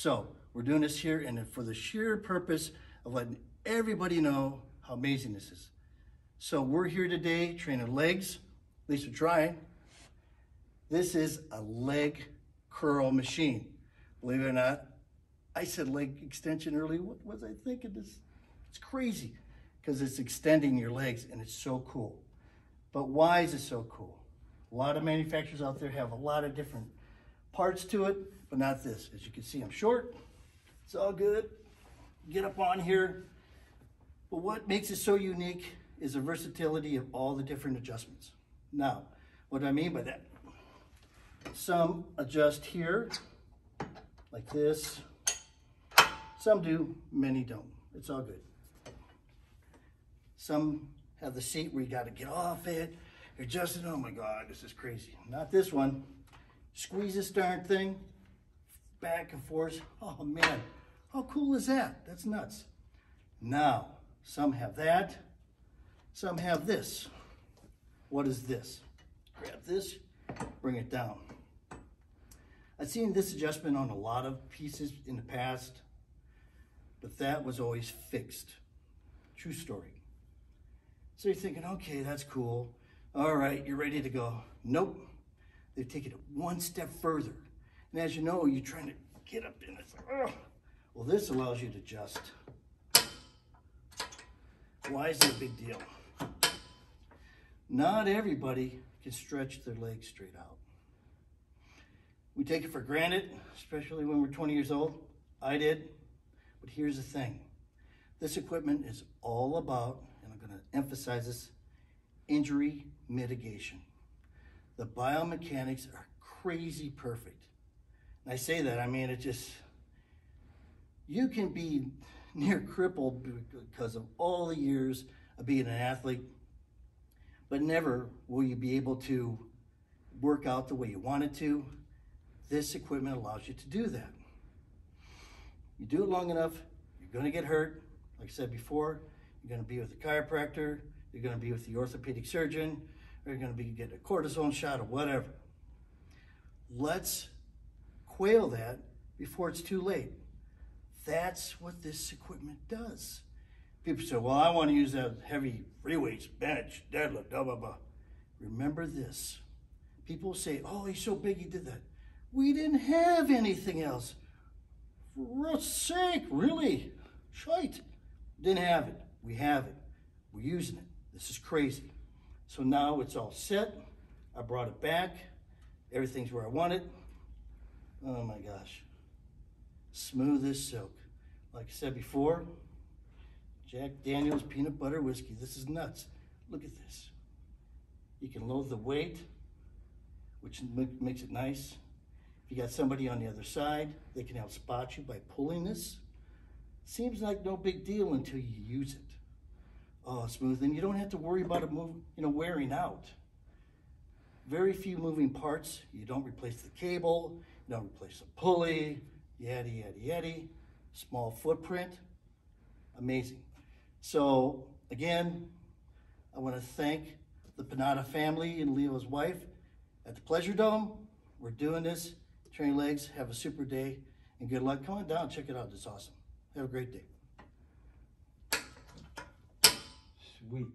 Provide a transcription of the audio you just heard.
So we're doing this here and for the sheer purpose of letting everybody know how amazing this is. So we're here today training legs, at least we're trying. This is a leg curl machine. Believe it or not, I said leg extension earlier. What was I thinking? This, it's crazy because it's extending your legs and it's so cool. But why is it so cool? A lot of manufacturers out there have a lot of different parts to it, but not this. As you can see, I'm short. It's all good. Get up on here. But what makes it so unique is the versatility of all the different adjustments. Now, what do I mean by that? Some adjust here, like this. Some do, many don't. It's all good. Some have the seat where you got to get off it. Adjusting. Oh my God, this is crazy. Not this one. Squeeze this darn thing back and forth. Oh man, how cool is that? That's nuts. Now, some have that. Some have this. What is this? Grab this, bring it down. I've seen this adjustment on a lot of pieces in the past, but that was always fixed. True story. So you're thinking, okay, that's cool. All right, you're ready to go. Nope. They've taken it one step further. And as you know, you're trying to get up in it. Well, this allows you to adjust. Why is it a big deal? Not everybody can stretch their legs straight out. We take it for granted, especially when we're 20 years old. I did. But here's the thing. This equipment is all about, and I'm going to emphasize this, injury mitigation. The biomechanics are crazy perfect. I say that, I mean, it just, you can be near crippled because of all the years of being an athlete, but never will you be able to work out the way you wanted to. This equipment allows you to do that. You do it long enough, you're going to get hurt. Like I said before, you're going to be with a chiropractor, you're going to be with the orthopedic surgeon, or you're going to be getting a cortisone shot or whatever. Let's quail that before it's too late. That's what this equipment does. People say, well, I want to use that heavy free weights, bench, deadlift, blah, blah, blah. Remember this. People say, oh, he's so big he did that. We didn't have anything else. For sake, really? Shite. Didn't have it. We have it. We're using it. This is crazy. So now it's all set. I brought it back. Everything's where I want it. Oh my gosh. Smooth as silk. Like I said before, Jack Daniels peanut butter whiskey. This is nuts. Look at this. You can load the weight, which makes it nice. If you got somebody on the other side, they can help spot you by pulling this. Seems like no big deal until you use it. Oh, smooth, and you don't have to worry about it you know, wearing out. Very few moving parts. You don't replace the cable, you don't replace the pulley, yaddy, yaddy, yaddy. Small footprint, amazing. So again, I want to thank the Panatta family and Leo's wife at the Pleasure Dome. We're doing this. Train legs. Have a super day and good luck. Come on down, check it out. It's awesome. Have a great day. Sweet.